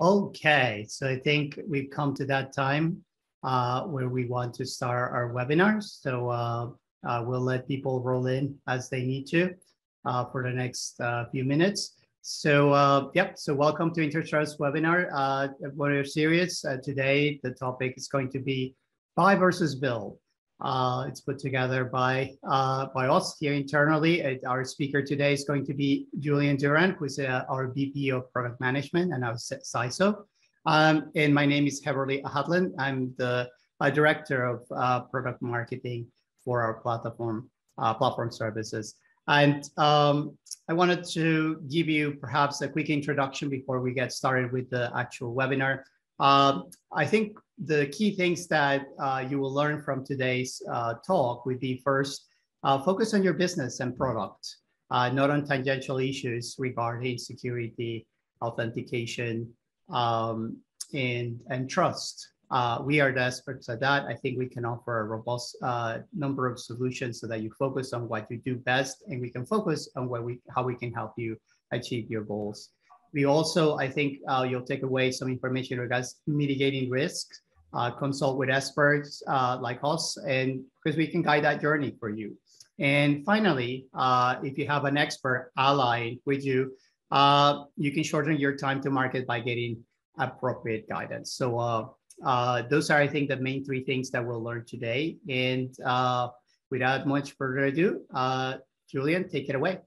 Okay, so I think we've come to that time uh, where we want to start our webinars. So uh, uh, we'll let people roll in as they need to uh, for the next uh, few minutes. So uh, yep, so welcome to Intertrust webinar. Uh, we're serious. today, the topic is going to be buy versus build. Uh, it's put together by uh, by us here internally. our speaker today is going to be Julian Durand, who's uh, our VP of Product Management and our CISO. Um, and my name is Heverly Hadland. I'm the uh, Director of uh, Product Marketing for our platform uh, platform services. And um, I wanted to give you perhaps a quick introduction before we get started with the actual webinar. Um, I think the key things that uh, you will learn from today's uh, talk would be first, uh, focus on your business and product, uh, not on tangential issues regarding security, authentication, um, and, and trust. Uh, we are the experts at that. I think we can offer a robust number of solutions so that you focus on what you do best, and we can focus on what we, how we can help you achieve your goals. We also, I think you'll take away some information regards mitigating risks uh, consult with experts uh, like us, and because we can guide that journey for you. And finally, uh, if you have an expert ally with you, uh, you can shorten your time to market by getting appropriate guidance. So uh, uh, those are, I think, the main three things that we'll learn today. And without much further ado, Julian, take it away.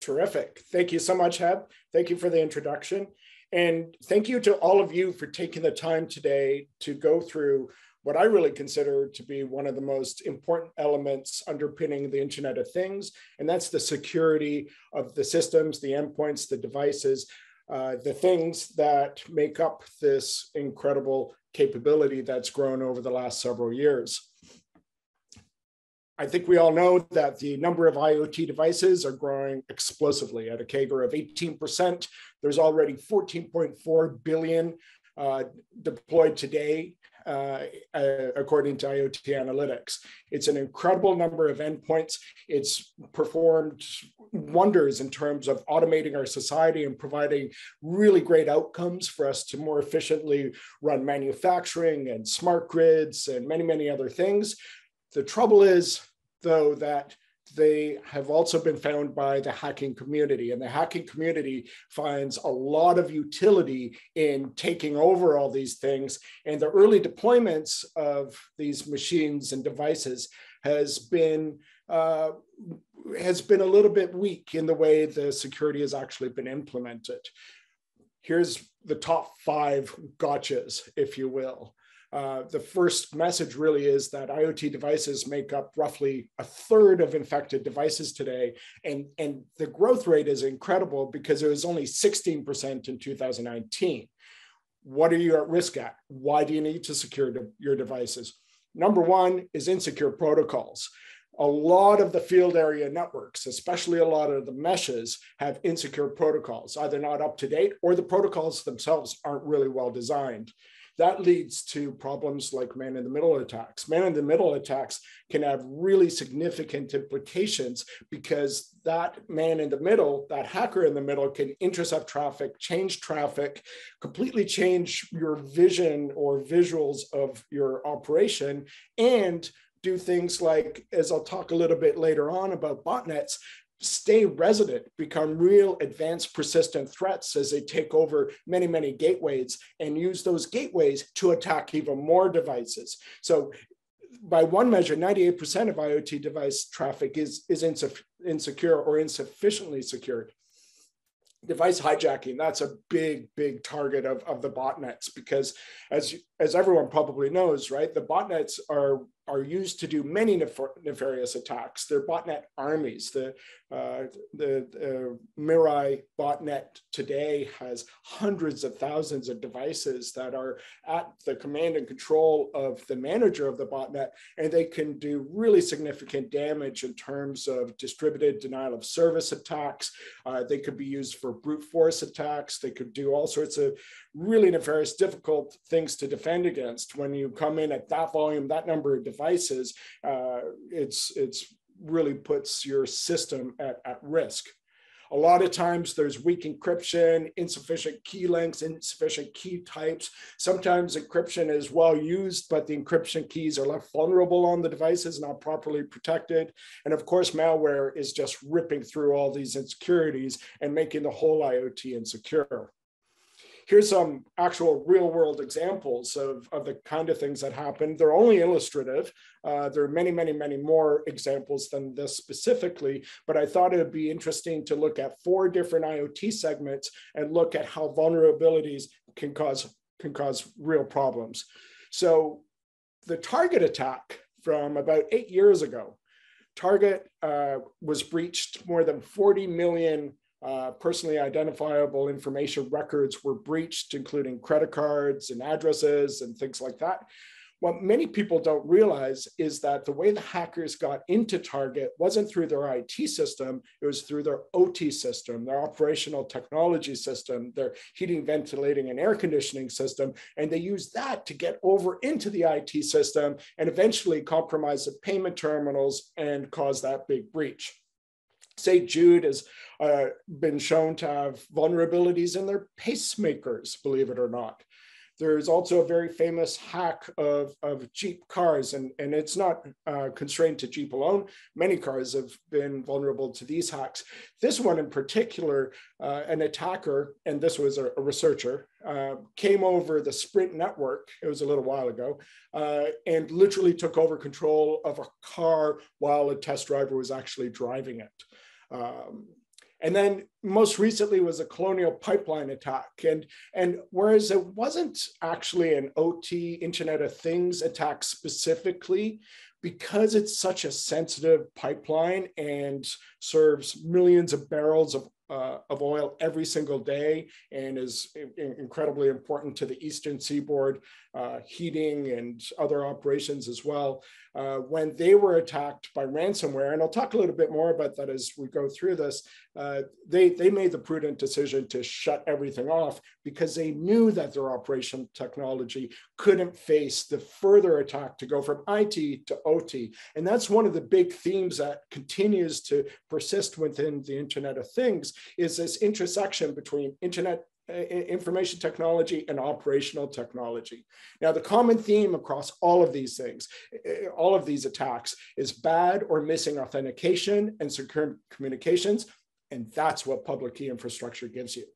Terrific. Thank you so much, Heb. Thank you for the introduction. And thank you to all of you for taking the time today to go through what I really consider to be one of the most important elements underpinning the Internet of Things, and that's the security of the systems, the endpoints, the devices, uh, the things that make up this incredible capability that's grown over the last several years. I think we all know that the number of IoT devices are growing explosively at a CAGR of 18%. There's already 14.4 billion uh, deployed today, uh, uh, according to IoT Analytics. It's an incredible number of endpoints. It's performed wonders in terms of automating our society and providing really great outcomes for us to more efficiently run manufacturing and smart grids and many, many other things. The trouble is though, that they have also been found by the hacking community. And the hacking community finds a lot of utility in taking over all these things. And the early deployments of these machines and devices has been uh, has been a little bit weak in the way the security has actually been implemented. Here's the top five gotchas, if you will. Uh, the first message really is that IoT devices make up roughly a third of infected devices today. And, and the growth rate is incredible because it was only 16% in 2019. What are you at risk at? Why do you need to secure your devices? Number one is insecure protocols. A lot of the field area networks, especially a lot of the meshes, have insecure protocols, either not up to date or the protocols themselves aren't really well designed that leads to problems like man in the middle attacks. Man in the middle attacks can have really significant implications because that man in the middle, that hacker in the middle, can intercept traffic, change traffic, completely change your vision or visuals of your operation, and do things like, as I'll talk a little bit later on about botnets, stay resident, become real advanced persistent threats as they take over many, many gateways and use those gateways to attack even more devices. So by one measure, 98% of IoT device traffic is, is insecure or insufficiently secured. Device hijacking, that's a big, big target of, of the botnets because as, as everyone probably knows, right, the botnets are are used to do many nefarious attacks. They're botnet armies. The, uh, the uh, Mirai botnet today has hundreds of thousands of devices that are at the command and control of the manager of the botnet, and they can do really significant damage in terms of distributed denial of service attacks. Uh, they could be used for brute force attacks. They could do all sorts of really nefarious, difficult things to defend against. When you come in at that volume, that number of devices, uh, it's it's really puts your system at, at risk. A lot of times there's weak encryption, insufficient key lengths, insufficient key types. Sometimes encryption is well used, but the encryption keys are left vulnerable on the devices, not properly protected. And of course, malware is just ripping through all these insecurities and making the whole IoT insecure here's some actual real world examples of, of the kind of things that happen. They're only illustrative. Uh, there are many, many, many more examples than this specifically, but I thought it would be interesting to look at four different IoT segments and look at how vulnerabilities can cause, can cause real problems. So the target attack from about eight years ago, Target uh, was breached more than 40 million uh, personally identifiable information records were breached, including credit cards and addresses and things like that. What many people don't realize is that the way the hackers got into Target wasn't through their IT system, it was through their OT system, their operational technology system, their heating, ventilating, and air conditioning system. And they used that to get over into the IT system and eventually compromise the payment terminals and cause that big breach. St. Jude has uh, been shown to have vulnerabilities in their pacemakers, believe it or not. There's also a very famous hack of, of Jeep cars, and, and it's not uh, constrained to Jeep alone. Many cars have been vulnerable to these hacks. This one in particular, uh, an attacker, and this was a, a researcher, uh, came over the Sprint network, it was a little while ago, uh, and literally took over control of a car while a test driver was actually driving it. Um, and then most recently was a colonial pipeline attack. And, and whereas it wasn't actually an OT Internet of Things attack specifically, because it's such a sensitive pipeline and serves millions of barrels of uh, of oil every single day and is incredibly important to the eastern seaboard uh, heating and other operations as well. Uh, when they were attacked by ransomware, and I'll talk a little bit more about that as we go through this, uh, they, they made the prudent decision to shut everything off because they knew that their operation technology couldn't face the further attack to go from IT to OT. And that's one of the big themes that continues to persist within the Internet of Things is this intersection between Internet Uh, information technology and operational technology. Now, the common theme across all of these things, uh, all of these attacks, is bad or missing authentication and secure communications. And that's what public key infrastructure gives you.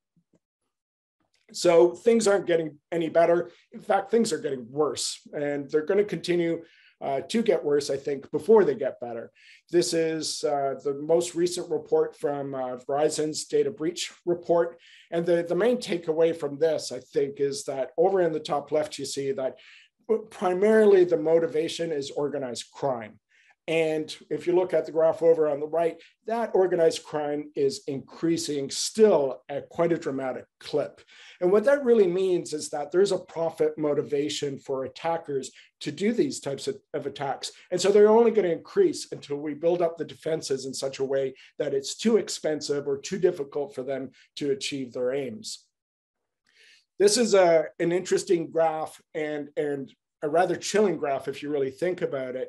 So things aren't getting any better. In fact, things are getting worse, and they're going to continue uh, to get worse, I think, before they get better. This is uh, the most recent report from uh, Verizon's data breach report. And the, the main takeaway from this, I think, is that over in the top left, you see that primarily the motivation is organized crime. And if you look at the graph over on the right, that organized crime is increasing still at quite a dramatic clip. And what that really means is that there's a profit motivation for attackers to do these types of, of attacks. And so they're only going to increase until we build up the defenses in such a way that it's too expensive or too difficult for them to achieve their aims. This is a, an interesting graph and, and a rather chilling graph if you really think about it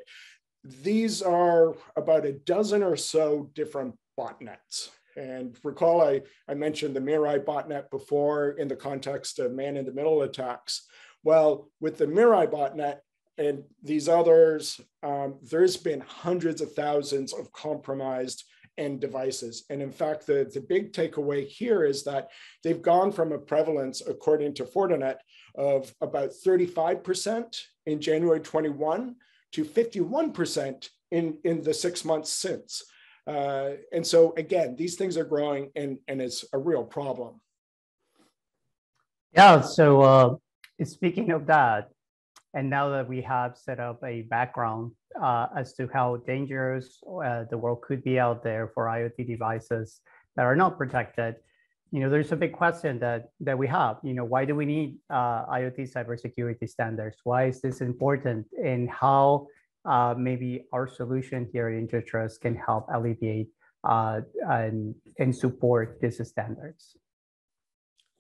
these are about a dozen or so different botnets. And recall, I, I mentioned the Mirai botnet before in the context of man in the middle attacks. Well, with the Mirai botnet and these others, um, there's been hundreds of thousands of compromised end devices. And in fact, the, the big takeaway here is that they've gone from a prevalence, according to Fortinet, of about 35% in January 21 to 51% in, in the six months since. Uh, and so again, these things are growing and, and it's a real problem. Yeah, so uh, speaking of that, and now that we have set up a background uh, as to how dangerous uh, the world could be out there for IoT devices that are not protected, you know, there's a big question that that we have. You know, why do we need uh, IoT cybersecurity standards? Why is this important? And how uh, maybe our solution here at Intertrust can help alleviate uh, and and support these standards.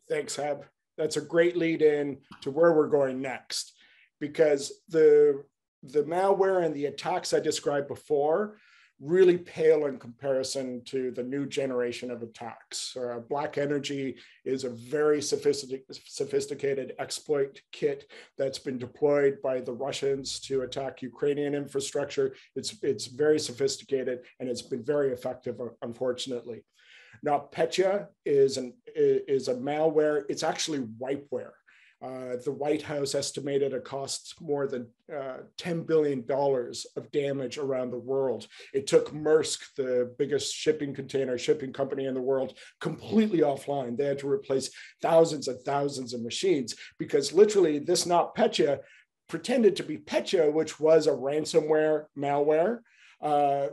Thanks, Heb. That's a great lead in to where we're going next, because the the malware and the attacks I described before really pale in comparison to the new generation of attacks. Uh, Black Energy is a very sophistic sophisticated exploit kit that's been deployed by the Russians to attack Ukrainian infrastructure. It's, it's very sophisticated and it's been very effective, unfortunately. Now, Petya is, an, is a malware. It's actually wipeware. Uh, the White House estimated it costs more than uh, $10 billion of damage around the world. It took Maersk, the biggest shipping container shipping company in the world, completely offline. They had to replace thousands and thousands of machines because literally this not NotPetya pretended to be Petya, which was a ransomware malware. Uh,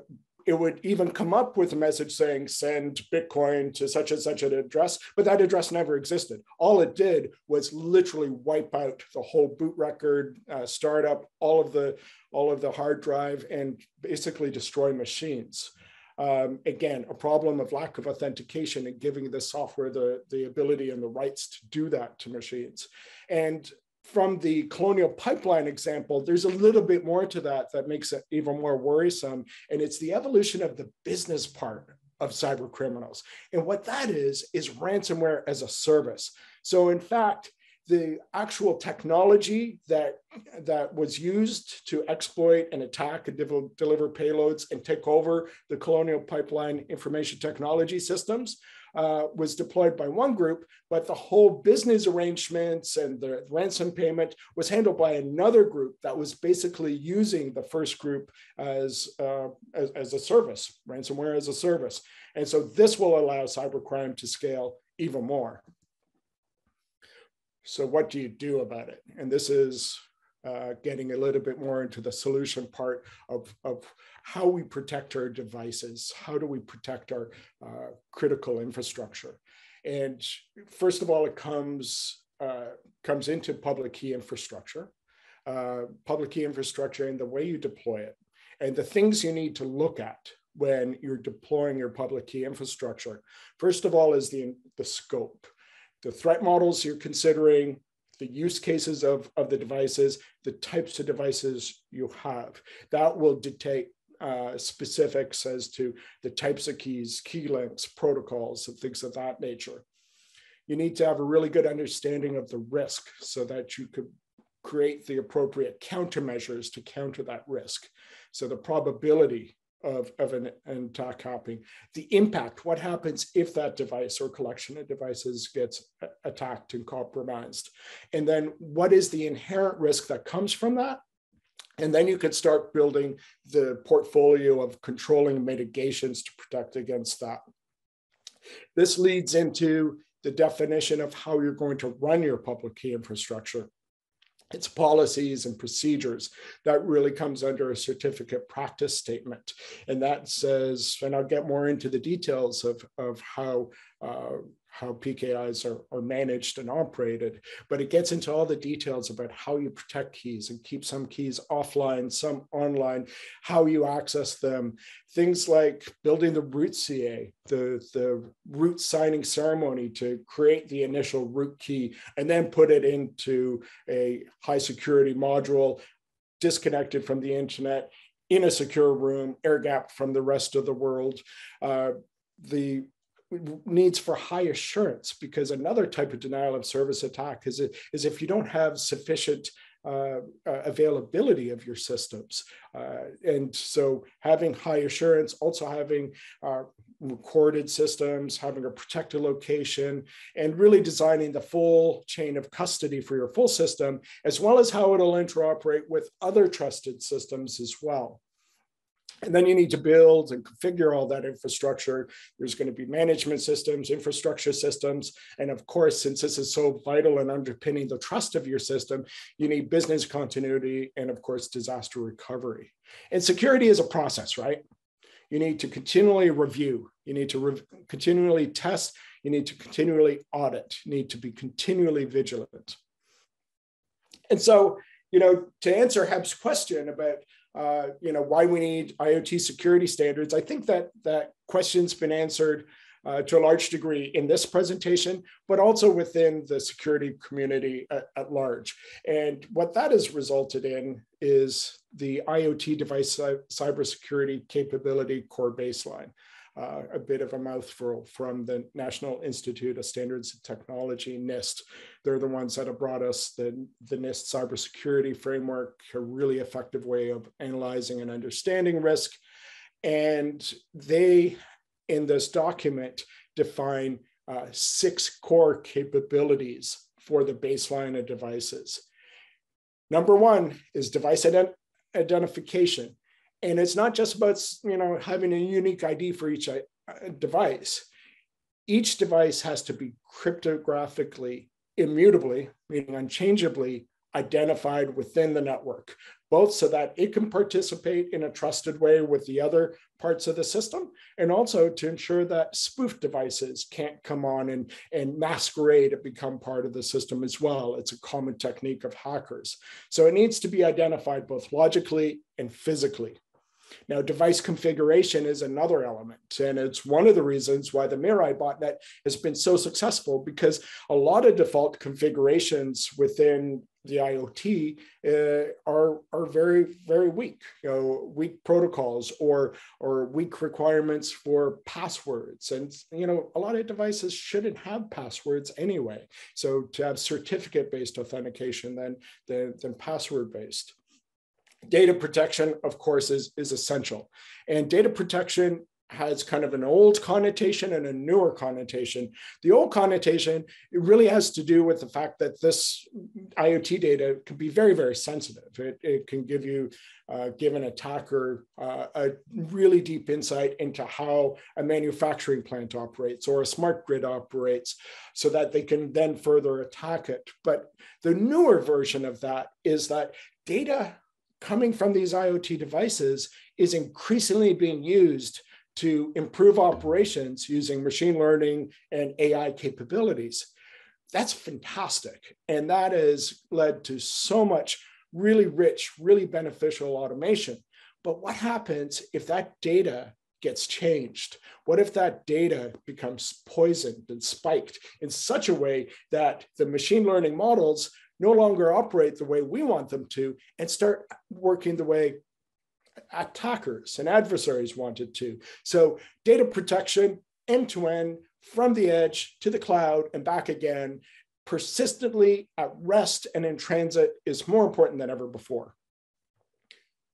it would even come up with a message saying send Bitcoin to such and such an address, but that address never existed. All it did was literally wipe out the whole boot record, uh, startup, all of the all of the hard drive, and basically destroy machines. Um, again, a problem of lack of authentication and giving the software the, the ability and the rights to do that to machines. And from the colonial pipeline example, there's a little bit more to that that makes it even more worrisome. And it's the evolution of the business part of cyber criminals. And what that is, is ransomware as a service. So, in fact, the actual technology that, that was used to exploit and attack and deliver payloads and take over the colonial pipeline information technology systems uh, was deployed by one group, but the whole business arrangements and the ransom payment was handled by another group that was basically using the first group as, uh, as, as a service, ransomware as a service. And so this will allow cybercrime to scale even more. So what do you do about it? And this is uh, getting a little bit more into the solution part of, of how we protect our devices, how do we protect our uh, critical infrastructure. And first of all, it comes, uh, comes into public key infrastructure, uh, public key infrastructure and the way you deploy it, and the things you need to look at when you're deploying your public key infrastructure. First of all is the, the scope the threat models you're considering, the use cases of, of the devices, the types of devices you have. That will dictate uh, specifics as to the types of keys, key lengths, protocols, and things of that nature. You need to have a really good understanding of the risk so that you could create the appropriate countermeasures to counter that risk. So the probability of, of an, an attack happening. The impact, what happens if that device or collection of devices gets attacked and compromised? And then what is the inherent risk that comes from that? And then you could start building the portfolio of controlling mitigations to protect against that. This leads into the definition of how you're going to run your public key infrastructure its policies and procedures that really comes under a certificate practice statement. And that says and i'll get more into the details of, of how uh, how PKIs are, are managed and operated, but it gets into all the details about how you protect keys and keep some keys offline, some online, how you access them, things like building the root CA, the, the root signing ceremony to create the initial root key and then put it into a high security module disconnected from the internet in a secure room, air gapped from the rest of the world. Uh, the needs for high assurance because another type of denial of service attack is, is if you don't have sufficient uh, uh, availability of your systems. Uh, and so having high assurance, also having uh, recorded systems, having a protected location, and really designing the full chain of custody for your full system, as well as how it'll interoperate with other trusted systems as well. And then you need to build and configure all that infrastructure. There's going to be management systems, infrastructure systems. And of course, since this is so vital and underpinning the trust of your system, you need business continuity and, of course, disaster recovery. And security is a process, right? You need to continually review, you need to re- continually test, you need to continually audit, you need to be continually vigilant. And so, you know, to answer Heb's question about uh, you know, why we need IoT security standards. I think that that question's been answered uh, to a large degree in this presentation, but also within the security community at, at, large. And what that has resulted in is the IoT device cybersecurity capability core baseline. Uh, a bit of a mouthful from the National Institute of Standards and Technology, NIST. They're the ones that have brought us the, the NIST cybersecurity framework, a really effective way of analyzing and understanding risk. And they in this document define uh, six core capabilities for the baseline of devices. Number one is device ident identification. And it's not just about you know having a unique ID for each uh, device. Each device has to be cryptographically, immutably, meaning unchangeably identified within the network, both so that it can participate in a trusted way with the other parts of the system, and also to ensure that spoof devices can't come on and, and masquerade and become part of the system as well. It's a common technique of hackers. So it needs to be identified both logically and physically. Now, device configuration is another element, and it's one of the reasons why the Mirai botnet has been so successful because a lot of default configurations within the IoT uh, are are very very weak. You know, weak protocols or or weak requirements for passwords, and you know, a lot of devices shouldn't have passwords anyway. So to have certificate based authentication than than, than password based. Data protection, of course, is, is essential. And data protection has kind of an old connotation and a newer connotation. The old connotation, it really has to do with the fact that this IoT data can be very, very sensitive. It, it can give you, uh, give an attacker uh, a really deep insight into how a manufacturing plant operates or a smart grid operates so that they can then further attack it. But the newer version of that is that data coming from these IoT devices is increasingly being used to improve operations using machine learning and AI capabilities. That's fantastic. And that has led to so much really rich, really beneficial automation. But what happens if that data gets changed? What if that data becomes poisoned and spiked in such a way that the machine learning models no longer operate the way we want them to and start working the way attackers and adversaries wanted to. So, data protection end to end from the edge to the cloud and back again, persistently at rest and in transit is more important than ever before.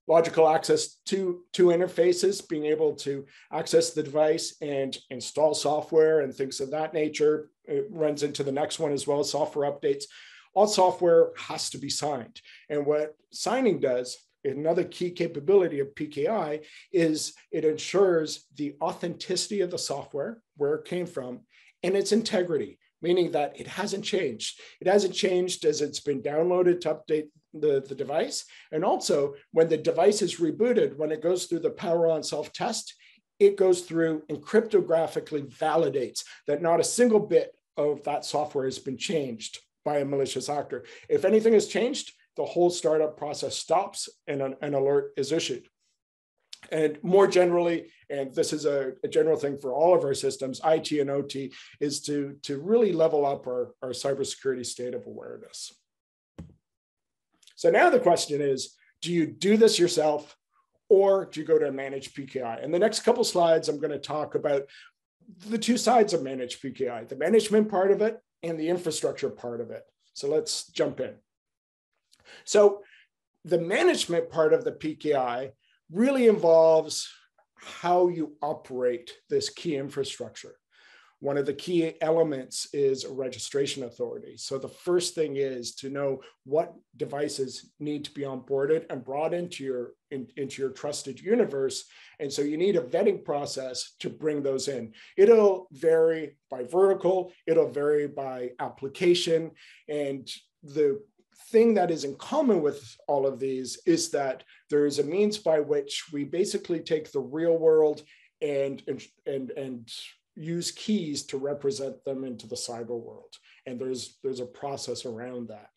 Logical access to, to interfaces, being able to access the device and install software and things of that nature. It runs into the next one as well, as software updates all software has to be signed. And what signing does, another key capability of PKI, is it ensures the authenticity of the software, where it came from, and its integrity, meaning that it hasn't changed. It hasn't changed as it's been downloaded to update the, the device. And also, when the device is rebooted, when it goes through the power on self test, it goes through and cryptographically validates that not a single bit of that software has been changed by a malicious actor. If anything has changed, the whole startup process stops and an, an alert is issued. And more generally, and this is a, a, general thing for all of our systems, IT and OT, is to, to really level up our, our cybersecurity state of awareness. So now the question is, do you do this yourself or do you go to a managed PKI? And the next couple slides, I'm going to talk about the two sides of managed PKI, the management part of it and the infrastructure part of it. So let's jump in. So the management part of the PKI really involves how you operate this key infrastructure. One of the key elements is a registration authority. So the first thing is to know what devices need to be onboarded and brought into your in, into your trusted universe. And so you need a vetting process to bring those in. It'll vary by vertical, it'll vary by application. And the thing that is in common with all of these is that there is a means by which we basically take the real world and and and, and use keys to represent them into the cyber world. And there's, there's a process around that.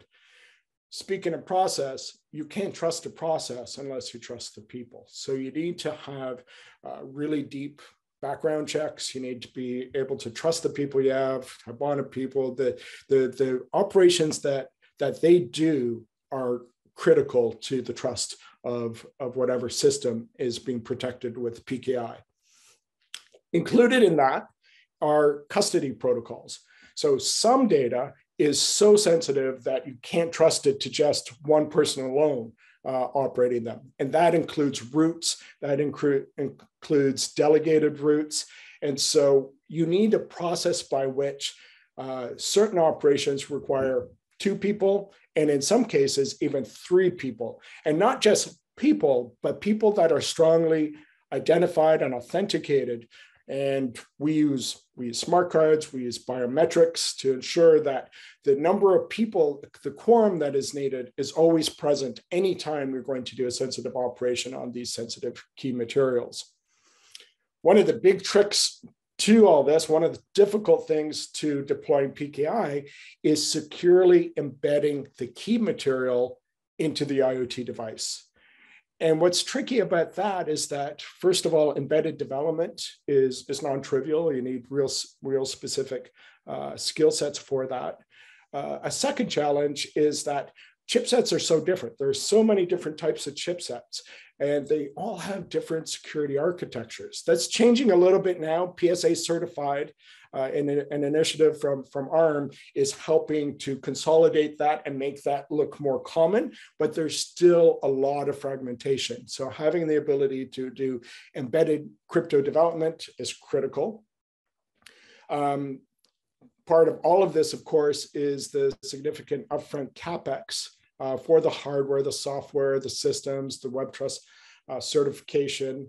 Speaking of process, you can't trust a process unless you trust the people. So you need to have uh, really deep background checks. You need to be able to trust the people you have, have bonded people. The, the, the operations that, that they do are critical to the trust of, of whatever system is being protected with PKI. Included in that are custody protocols. So some data is so sensitive that you can't trust it to just one person alone uh, operating them. And that includes routes, that include, includes delegated routes. And so you need a process by which uh, certain operations require two people, and in some cases, even three people. And not just people, but people that are strongly identified and authenticated and we use we use smart cards, we use biometrics to ensure that the number of people, the quorum that is needed is always present anytime you're going to do a sensitive operation on these sensitive key materials. One of the big tricks to all this, one of the difficult things to deploying PKI is securely embedding the key material into the IoT device. And what's tricky about that is that, first of all, embedded development is, is non-trivial. You need real, real specific uh, skill sets for that. Uh, a second challenge is that chipsets are so different. There's so many different types of chipsets, and they all have different security architectures. That's changing a little bit now. PSA certified uh, and an initiative from, from ARM is helping to consolidate that and make that look more common, but there's still a lot of fragmentation. So having the ability to do embedded crypto development is critical. Um, part of all of this, of course, is the significant upfront capex uh, for the hardware, the software, the systems, the web trust uh, certification.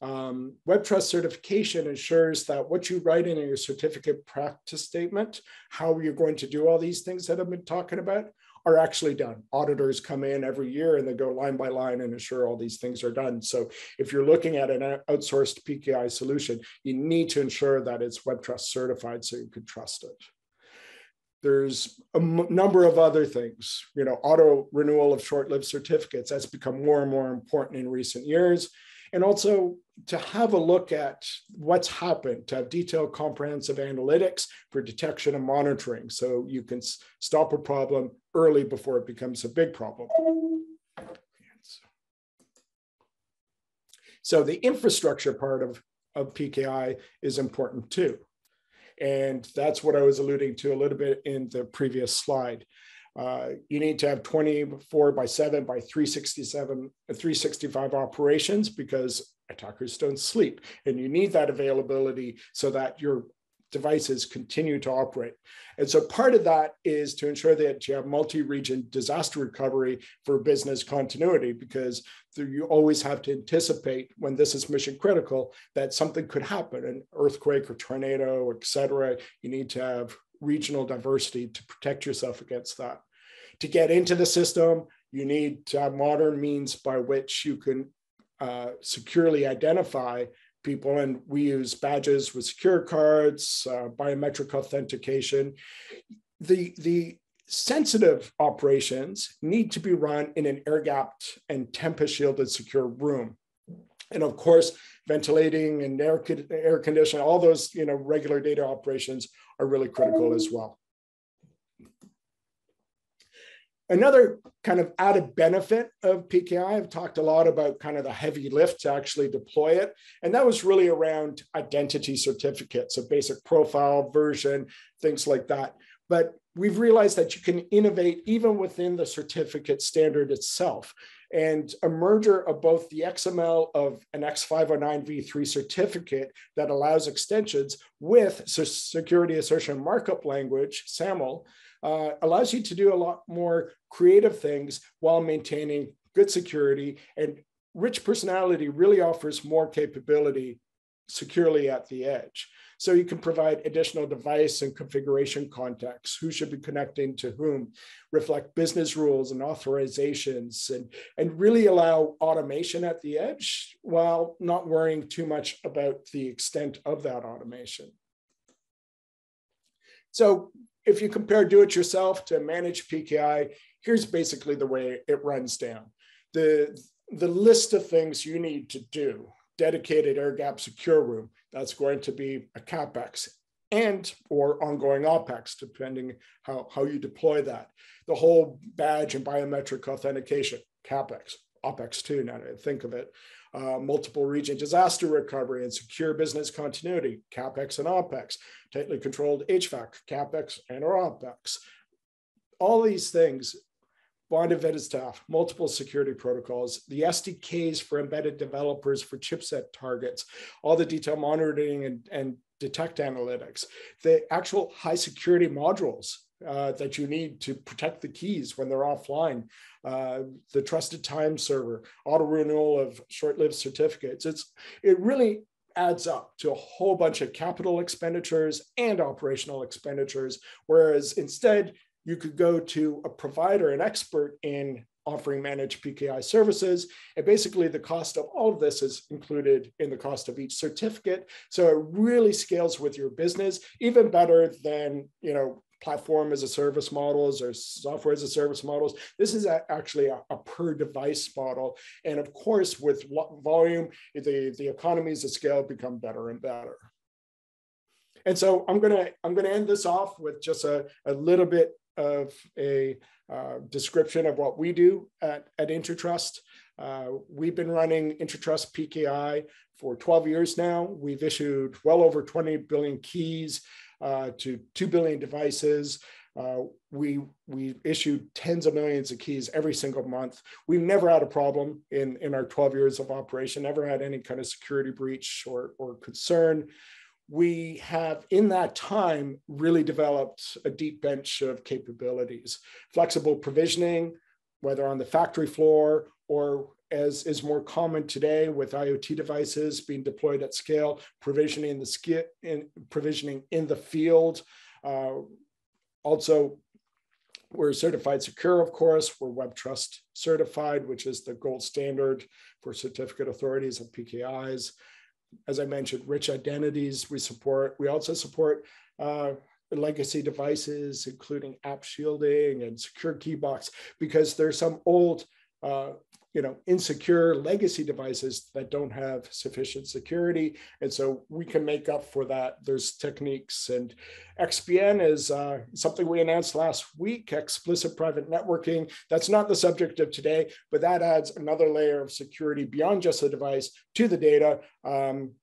Um, web trust certification ensures that what you write in your certificate practice statement, how you're going to do all these things that I've been talking about, are actually done. Auditors come in every year and they go line by line and ensure all these things are done. So if you're looking at an outsourced PKI solution, you need to ensure that it's web trust certified so you can trust it. There's a number of other things, you know, auto renewal of short-lived certificates. That's become more and more important in recent years. And also to have a look at what's happened, to have detailed comprehensive analytics for detection and monitoring. So you can stop a problem early before it becomes a big problem. So the infrastructure part of, of PKI is important too. And that's what I was alluding to a little bit in the previous slide. Uh, you need to have 24 by 7 by 367 365 operations because attackers don't sleep and you need that availability so that your devices continue to operate. And so part of that is to ensure that you have multi-region disaster recovery for business continuity, because you always have to anticipate when this is mission critical that something could happen, an earthquake or tornado, etc. You need to have regional diversity to protect yourself against that. To get into the system, you need to have modern means by which you can uh, securely identify people, and we use badges with secure cards, uh, biometric authentication. The, the sensitive operations need to be run in an air gapped and tempest shielded secure room. And of course, ventilating and air, air conditioning, all those you know, regular data operations are really critical as well. Another kind of added benefit of PKI, I've talked a lot about kind of the heavy lift to actually deploy it. And that was really around identity certificates, a basic profile version, things like that. But we've realized that you can innovate even within the certificate standard itself. And a merger of both the XML of an X509v3 certificate that allows extensions with security assertion markup language, SAML, uh, allows you to do a lot more creative things while maintaining good security and rich personality really offers more capability securely at the edge. So you can provide additional device and configuration context, who should be connecting to whom, reflect business rules and authorizations, and, and really allow automation at the edge while not worrying too much about the extent of that automation. So if you compare do it yourself to manage PKI, here's basically the way it runs down. The, the list of things you need to do dedicated air gap secure room. That's going to be a CapEx and or ongoing OpEx, depending how, how you deploy that. The whole badge and biometric authentication, CapEx, OpEx too, now to think of it. Uh, multiple region disaster recovery and secure business continuity, CapEx and OpEx, tightly controlled HVAC, CapEx and or OpEx. All these things bonded vetted staff, multiple security protocols, the SDKs for embedded developers for chipset targets, all the detail monitoring and, and detect analytics, the actual high security modules uh, that you need to protect the keys when they're offline, uh, the trusted time server, auto renewal of short-lived certificates. It's it really adds up to a whole bunch of capital expenditures and operational expenditures. Whereas instead, you could go to a provider, an expert in offering managed PKI services. And basically the cost of all of this is included in the cost of each certificate. So it really scales with your business, even better than, you know, platform as a service models or software as a service models. This is a, actually a, a, per device model. And of course, with volume, the, the economies of scale become better and better. And so I'm gonna I'm gonna end this off with just a, a little bit of a uh, description of what we do at, at Intertrust. Uh, we've been running Intertrust PKI for 12 years now. We've issued well over 20 billion keys uh, to 2 billion devices. Uh, we we issued tens of millions of keys every single month. We've never had a problem in in our 12 years of operation. Never had any kind of security breach or or concern we have in that time really developed a deep bench of capabilities. Flexible provisioning whether on the factory floor or as is more common today with iot devices being deployed at scale provisioning the skit in provisioning in the field. Uh, also we're certified secure, of course. We're Web Trust certified, which is the gold standard for certificate authorities and PKIs as I mentioned, rich identities we support. We also support uh, legacy devices, including app shielding and secure keybox, because there's some old uh, you know, insecure legacy devices that don't have sufficient security. And so we can make up for that. There's techniques and XPN is uh, something we announced last week, explicit private networking. That's not the subject of today, but that adds another layer of security beyond just the device to the data. Um,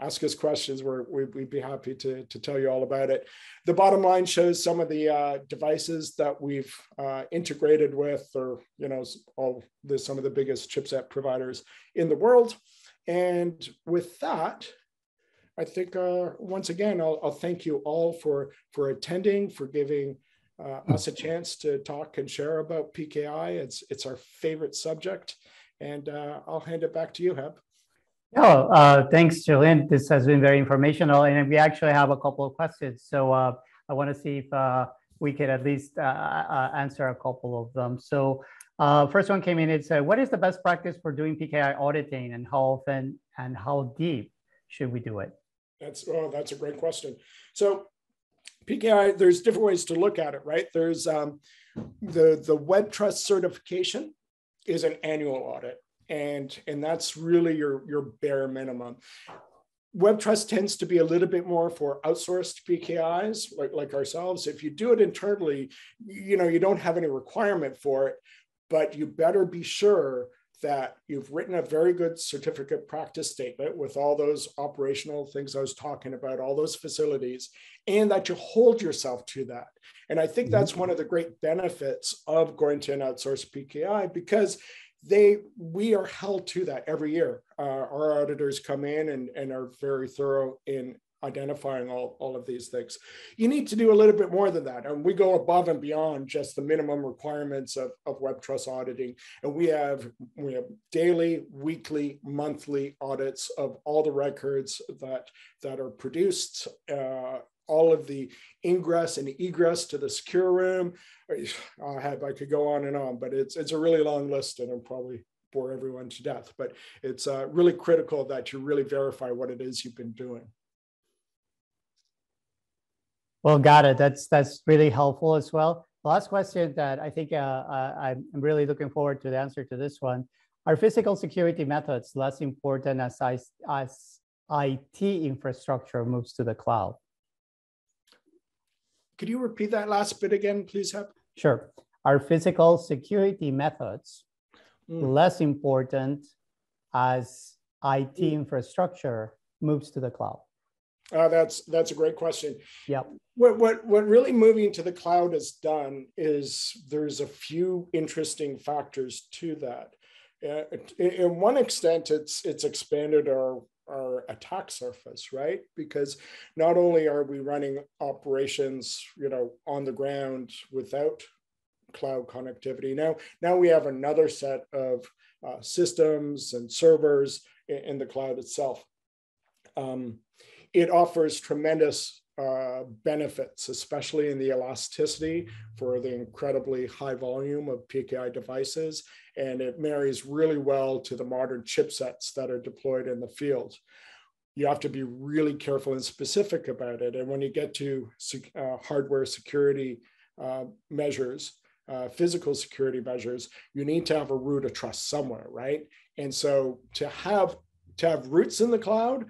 ask us questions. We're, we'd be happy to, to tell you all about it. The bottom line shows some of the uh, devices that we've uh, integrated with, or you know, all the some of the biggest chipset providers in the world. And with that, I think uh, once again, I'll, I'll, thank you all for for attending, for giving uh, us a chance to talk and share about PKI. It's it's our favorite subject, and uh, I'll hand it back to you, Heb. Oh, uh, thanks, Julian. This has been very informational, and we actually have a couple of questions. So uh, I want to see if uh, we could at least uh, uh, answer a couple of them. So uh, first one came in. It said, "What is the best practice for doing PKI auditing, and how often and how deep should we do it?" That's oh, that's a great question. So PKI, there's different ways to look at it, right? There's um, the the Web Trust certification is an annual audit and and that's really your your bare minimum web trust tends to be a little bit more for outsourced pkis like, like ourselves if you do it internally you know you don't have any requirement for it but you better be sure that you've written a very good certificate practice statement with all those operational things I was talking about, all those facilities, and that you hold yourself to that. And I think that's mm-hmm. one of the great benefits of going to an outsourced PKI because they we are held to that every year. Uh, our auditors come in and, and are very thorough in identifying all, all of these things. You need to do a little bit more than that. And we go above and beyond just the minimum requirements of, of web trust auditing. And we have we have daily, weekly, monthly audits of all the records that that are produced uh, all of the ingress and egress to the secure room. I have I could go on and on, but it's it's a really long list, and I'll probably bore everyone to death. But it's uh, really critical that you really verify what it is you've been doing. Well, got it. That's that's really helpful as well. Last question that I think uh, uh I'm really looking forward to the answer to this one. are physical security methods less important as, I, as IT infrastructure moves to the cloud? Could you repeat that last bit again, please, Heb? Sure. Are physical security methods mm. less important as IT mm. infrastructure moves to the cloud? Uh, that's that's a great question. Yep. What what what really moving to the cloud has done is there's a few interesting factors to that. Uh, in one extent, it's it's expanded our our attack surface, right? Because not only are we running operations, you know, on the ground without cloud connectivity, now now we have another set of uh, systems and servers in, in the cloud itself. Um, it offers tremendous uh, benefits, especially in the elasticity for the incredibly high volume of PKI devices. And it marries really well to the modern chipsets that are deployed in the field. You have to be really careful and specific about it. And when you get to uh, hardware security uh, measures, uh, physical security measures, you need to have a root of trust somewhere, right? And so to have to have roots in the cloud,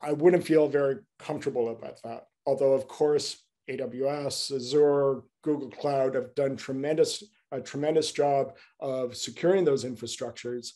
I wouldn't feel very comfortable about that. Although, of course, AWS, Azure, Google Cloud have done tremendous a tremendous job of securing those infrastructures.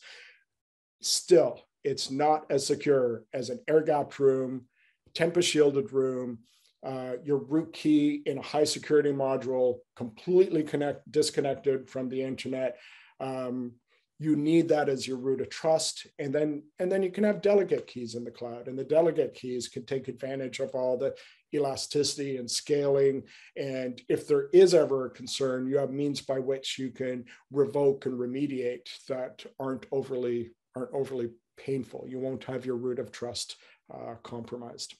Still, it's not as secure as an air gapped room, Tempest shielded room, uh, your root key in a high security module, completely connect disconnected from the internet. Um, you need that as your root of trust and then and then you can have delegate keys in the cloud and the delegate keys can take advantage of all the elasticity and scaling and if there is ever a concern you have means by which you can revoke and remediate that aren't overly aren't overly painful you won't have your root of trust uh, compromised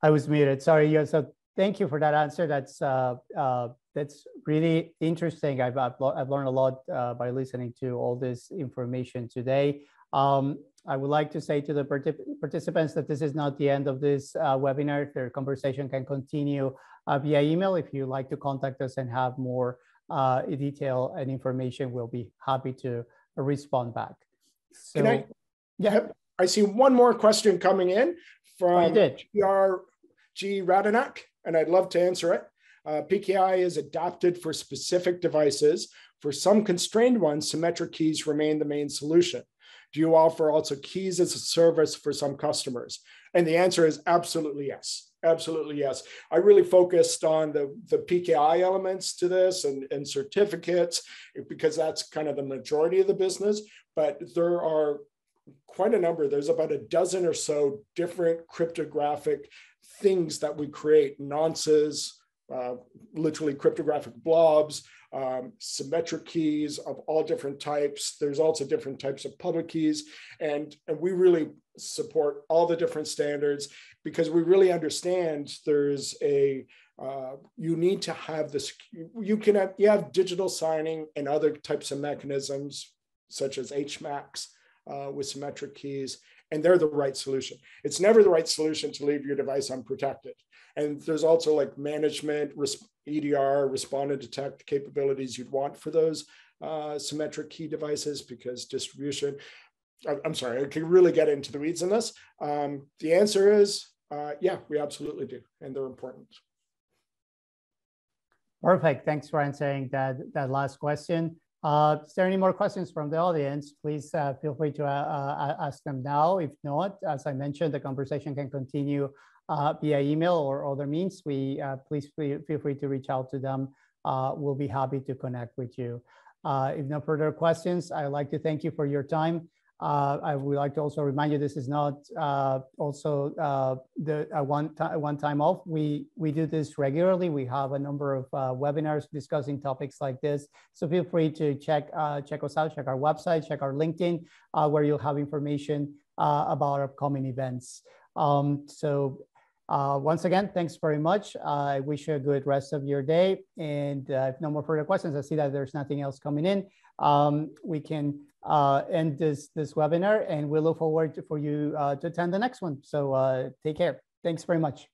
I was muted. Sorry. Yeah, so thank you for that answer. That's uh, uh, that's really interesting. I've, I've, I've learned a lot uh, by listening to all this information today. Um, I would like to say to the participants that this is not the end of this uh, webinar. Their conversation can continue uh, via email. If you'd like to contact us and have more uh, detail and information, we'll be happy to respond back. So, I, yeah. I see one more question coming in from oh, G. Radanak, and I'd love to answer it. Uh, PKI is adopted for specific devices. For some constrained ones, symmetric keys remain the main solution. Do you offer also keys as a service for some customers? And the answer is absolutely yes. Absolutely yes. I really focused on the, the PKI elements to this and, and certificates because that's kind of the majority of the business. But there are quite a number. There's about a dozen or so different cryptographic things that we create, nonces, uh, literally cryptographic blobs, um, symmetric keys of all different types. There's also different types of public keys. And, and we really support all the different standards because we really understand there's a, uh, you need to have this, you can have, you have digital signing and other types of mechanisms such as HMACs uh, with symmetric keys and they're the right solution. It's never the right solution to leave your device unprotected. And there's also like management, EDR, respond and detect capabilities you'd want for those uh, symmetric key devices because distribution. I'm sorry, I can really get into the weeds in this. Um, the answer is uh, yeah, we absolutely do, and they're important. Perfect. Thanks for answering that, that last question. Uh, is there any more questions from the audience? Please uh, feel free to uh, uh ask them now. If not, as I mentioned, the conversation can continue uh, via email or other means. We uh, please feel free to reach out to them. we'll be happy to connect with you. if no further questions, I'd like to thank you for your time. Uh, I would like to also remind you this is not uh, also uh, the one, one time off. We, we do this regularly. We have a number of uh, webinars discussing topics like this. So feel free to check, uh, check us out, check our website, check our LinkedIn, uh, where you'll have information about upcoming events. Um, so once again, thanks very much. I wish you a good rest of your day. And if no more further questions, I see that there's nothing else coming in. Um, we can end this, this webinar and we look forward to, for you uh, to attend the next one. So uh, take care. Thanks very much.